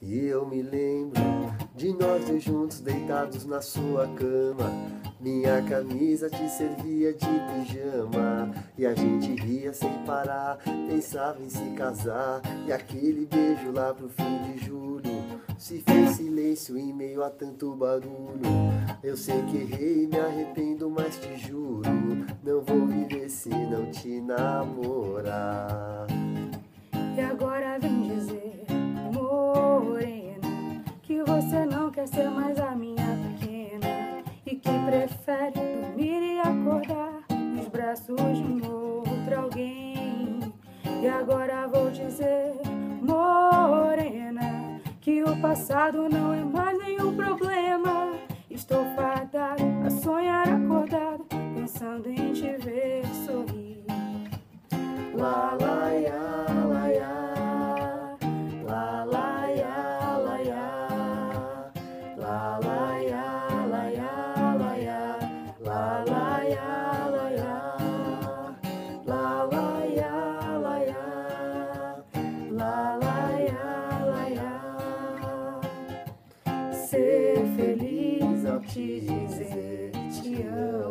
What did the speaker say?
E eu me lembro de nós dois juntos deitados na sua cama. Minha camisa te servia de pijama. E a gente ria sem parar Pensava em se casar. E aquele beijo lá pro fim de julho Se fez silêncio em meio a tanto barulho. Eu sei que errei, me arrependo, mas te juro Não vou viver se não te namorar você não quer ser mais a minha pequena E que prefere dormir e acordar Nos braços de outro alguém. E agora vou dizer, morena Que o passado não é mais nenhum problema. Estou fadado a sonhar acordado Pensando em te ver sorrir. La la ya Ser feliz ao te dizer te amo